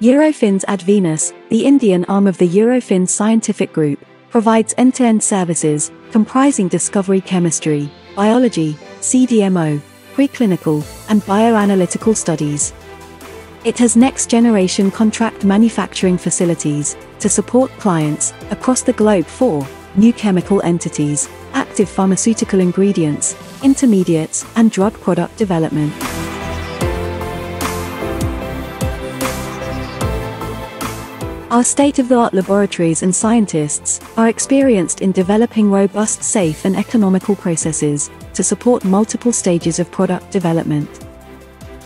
Eurofins Advinus, the Indian arm of the Eurofins Scientific Group, provides end-to-end services comprising discovery chemistry, biology, CDMO, preclinical, and bioanalytical studies. It has next-generation contract manufacturing facilities to support clients across the globe for new chemical entities, active pharmaceutical ingredients, intermediates, and drug product development. Our state-of-the-art laboratories and scientists are experienced in developing robust, safe and economical processes to support multiple stages of product development.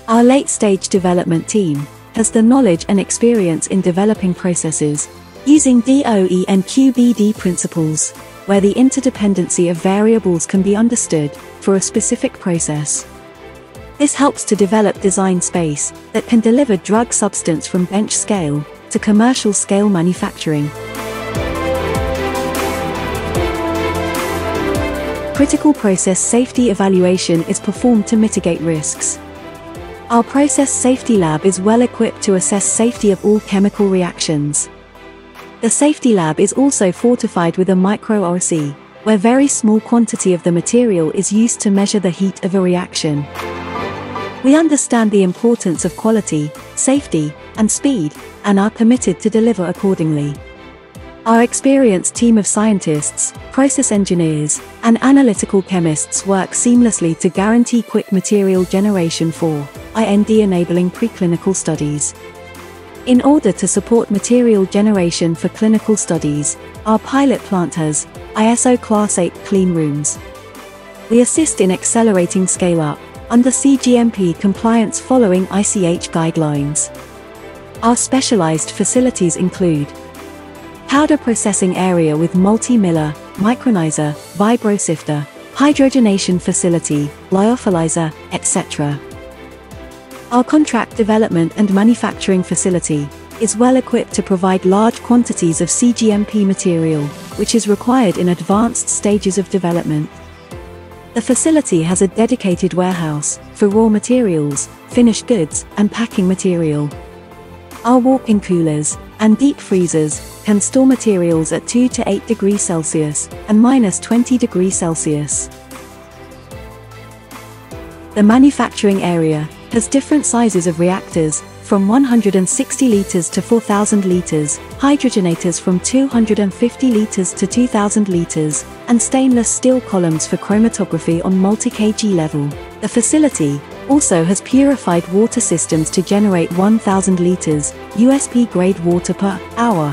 Our late-stage development team has the knowledge and experience in developing processes using DOE and QBD principles, where the interdependency of variables can be understood for a specific process. This helps to develop design space that can deliver drug substance from bench scale to commercial scale manufacturing. Critical process safety evaluation is performed to mitigate risks. Our process safety lab is well equipped to assess safety of all chemical reactions. The safety lab is also fortified with a micro-RC, where very small quantity of the material is used to measure the heat of a reaction. We understand the importance of quality, safety, and speed, and are committed to deliver accordingly. Our experienced team of scientists, process engineers, and analytical chemists work seamlessly to guarantee quick material generation for IND-enabling preclinical studies. In order to support material generation for clinical studies, our pilot plant has ISO Class 8 clean rooms. We assist in accelerating scale-up under CGMP compliance following ICH guidelines. Our specialized facilities include powder processing area with multi-miller, micronizer, vibrosifter, hydrogenation facility, lyophilizer, etc. Our contract development and manufacturing facility is well equipped to provide large quantities of CGMP material, which is required in advanced stages of development. The facility has a dedicated warehouse for raw materials, finished goods, and packing material. Our walk-in coolers and deep freezers can store materials at 2 to 8 degrees Celsius and minus 20 degrees Celsius. The manufacturing area has different sizes of reactors, from 160 liters to 4000 liters, hydrogenators from 250 liters to 2000 liters, and stainless steel columns for chromatography on multi-kg level. The facility also has purified water systems to generate 1000 liters, USP grade water per hour.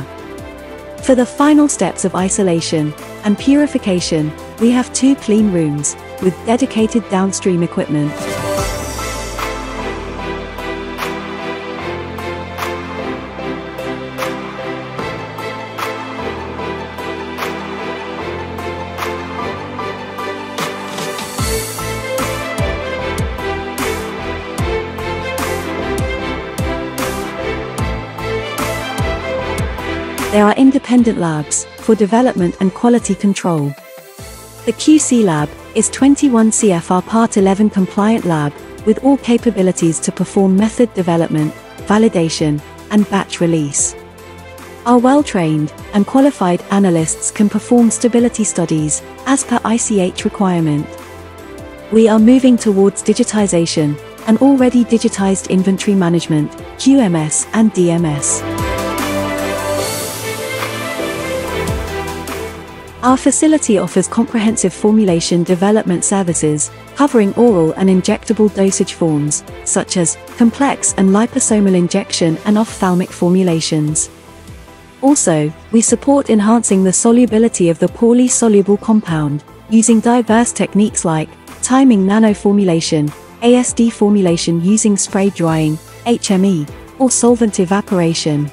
For the final steps of isolation and purification, we have two clean rooms, with dedicated downstream equipment. There are independent labs for development and quality control. The QC lab is 21 CFR Part 11 compliant lab with all capabilities to perform method development, validation, and batch release. Our well-trained and qualified analysts can perform stability studies as per ICH requirement. We are moving towards digitization and already digitized inventory management, QMS and DMS. Our facility offers comprehensive formulation development services, covering oral and injectable dosage forms, such as complex and liposomal injection and ophthalmic formulations. Also, we support enhancing the solubility of the poorly soluble compound, using diverse techniques like timing nanoformulation, ASD formulation using spray drying, HME, or solvent evaporation.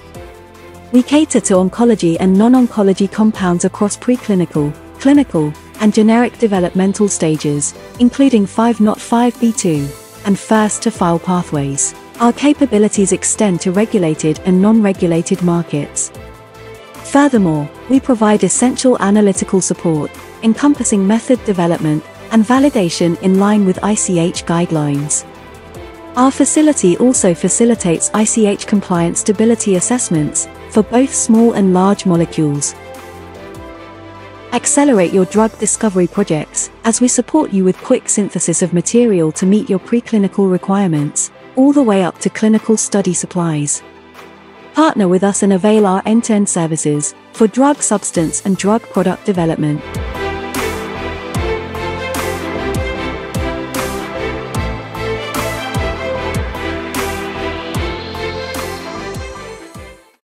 We cater to oncology and non-oncology compounds across preclinical, clinical, and generic developmental stages, including 505(b)(2), and first-to-file pathways. Our capabilities extend to regulated and non-regulated markets. Furthermore, we provide essential analytical support, encompassing method development and validation in line with ICH guidelines. Our facility also facilitates ICH compliant stability assessments for both small and large molecules. Accelerate your drug discovery projects as we support you with quick synthesis of material to meet your preclinical requirements, all the way up to clinical study supplies. Partner with us and avail our end-to-end services for drug substance and drug product development.